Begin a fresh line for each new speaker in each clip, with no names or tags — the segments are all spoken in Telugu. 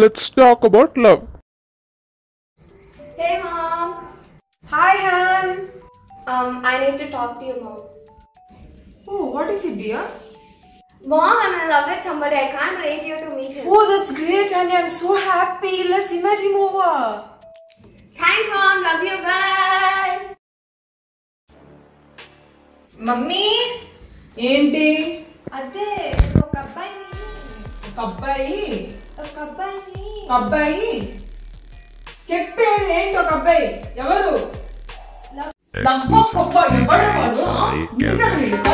Let's talk about love.
Hey mom.
Hi, Han.
Um, I need to talk to you, mom.
Oh, what is it, dear?
Mom, I'm in love with somebody. I can't wait you to meet him.
Oh, that's great, honey. I'm so happy. Let's invite him over.
Thanks, mom. Love you. Bye. Mummy
ఏంటి
అదే ఇప్పుడు ఒక అబ్బాయిని
ఒక అబ్బాయి
ఒక అబ్బాయిని
ఒక అబ్బాయి చెప్పేది ఏంటి ఒక అబ్బాయి? ఎవరు? ఎవడు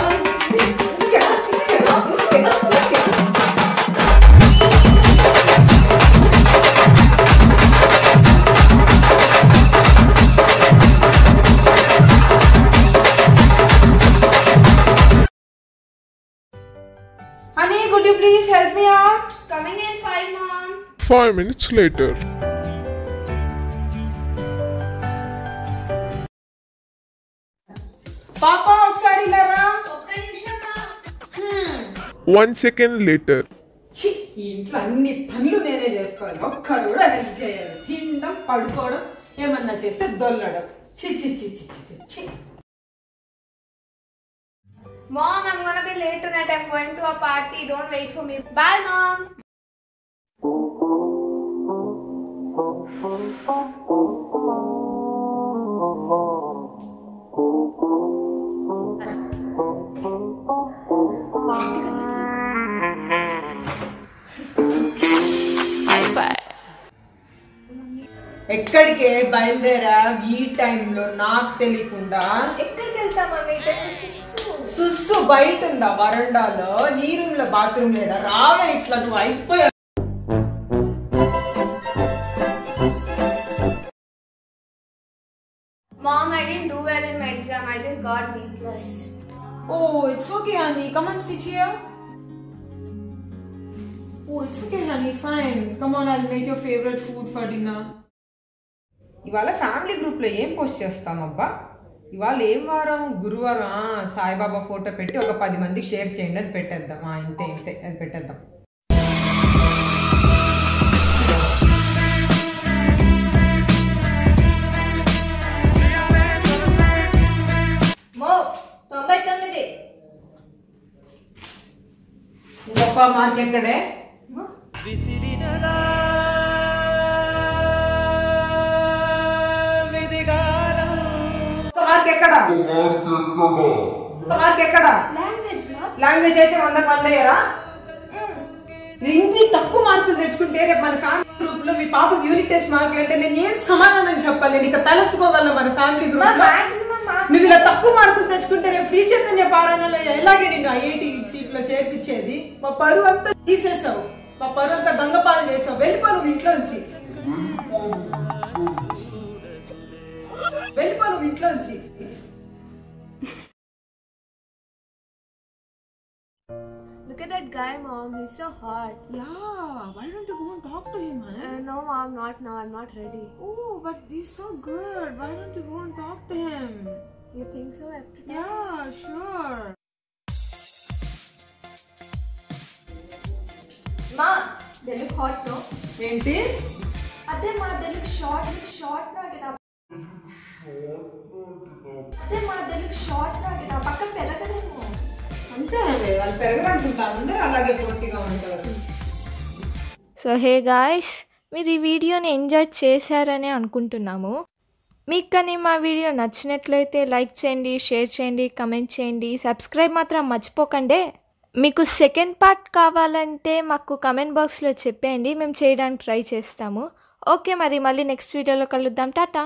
Honey, could you please help me out?
coming in five, mom.
Five minutes later.
పాప ఒకసారి లేరా
ఒక్క నిమిషం
One second later.
ఛీ, ఈ ఇంట్లో అన్ని పనులు నేనే చేసుకోవాలి ఒక్కరు కూడా హెల్ప్ చేయాలి తినడం పడుకోవడం ఏమన్నా చేస్తే దొల్లడం చి చి చి చి చి, చి చి
Mom, I'm gonna be late tonight. I'm going to a party. Don't wait for me. Bye, mom.
ఎక్కడికే బయలుదేరా ఈ టైంలో నాకు తెలియకుండా
ఎక్కడికి వెళ్తాం మమ్మీ ఇక్కడికి సుస్సు
బయట ఉందా వరండాలో? నీ రూమ్లో బాత్రూమ్ లేదా రావడం ఇట్లా నువ్వు అయిపోయా.
Mom I do well in my
oh it's okay అని come on stitch here oh it's okay honey fine come on make your favourite food for dinner ఇవాళ ఫ్యామిలీ గ్రూప్లో ఏం పోస్ట్ చేస్తాం అబ్బా? ఇవాళ ఏం వారం? గురువారం. సాయిబాబా ఫోటో పెట్టి ఒక పది మందికి షేర్ చేయండి అది పెట్టేద్దాం. ఆ, ఇంతే ఇంతే. అది పెట్టేద్దాం.
మో తొంభై తొమ్మిది.
గొప్ప ఎక్కడే ఒక మార్క్ ఎక్కడ మార్క్ ఎక్కడ
లాంగ్వేజ్
అయితే వందకు వంద అయ్యారా? ఇంటి తక్కువ మార్కులు తెచ్చుకుంటే రేపు మన ఫ్యామిలీ గ్రూప్లో మీ పాపకి యూనిట్ టెస్ట్ మార్కులు అంటే నేను ఏం సమాధానం చెప్పాలి? ఇక తలెత్తుకోగలను మన ఫ్యామిలీ
గ్రూప్లో?
నువ్వు ఇలా తక్కువ మార్కులు తెచ్చుకుంటే రేపు ఫ్రీ చైతన్య పారాయణలో ఎలాగే నేను ఐఐటి సీట్లో చేర్పించేది? మా పరువు అంతా తీసేసావు. మా పరువు అంతా దొంగపాలు చేసావు. వెళ్ళిపో నువ్వు ఇంట్లోంచి. వెళ్ళిపో నువ్వు ఇంట్లోంచి.
Look at that guy, mom. He's so hot.
Yeah why don't you go and talk to him
Uh, no, mom, not now. I'm not ready.
Oh, but he's so good. Why don't you go and talk to him?
You think so? I have to-
Yeah, sure.
Ma, they look hot, no?
ఏంటి
అదే మా they look short. They look short నాటిదా అదే మా they look short నాటిదా పక్కన పెరగదేమో
అంతే వాళ్ళు అందరూ అలాగే పొట్టిగా ఉంటారు
సో హే గాయ్స్ మీరు ఈ వీడియోని ఎంజాయ్ చేశారని అనుకుంటున్నాము. మీకు కానీ మా వీడియో నచ్చినట్లయితే లైక్ చేయండి షేర్ చేయండి కమెంట్ చేయండి. సబ్స్క్రైబ్ మాత్రం మర్చిపోకండి. మీకు సెకండ్ పార్ట్ కావాలంటే మాకు కమెంట్ బాక్స్లో చెప్పేయండి. మేము చేయడానికి ట్రై చేస్తాము. ఓకే మరి మళ్ళీ నెక్స్ట్ వీడియోలో కలుద్దాం. టాటా!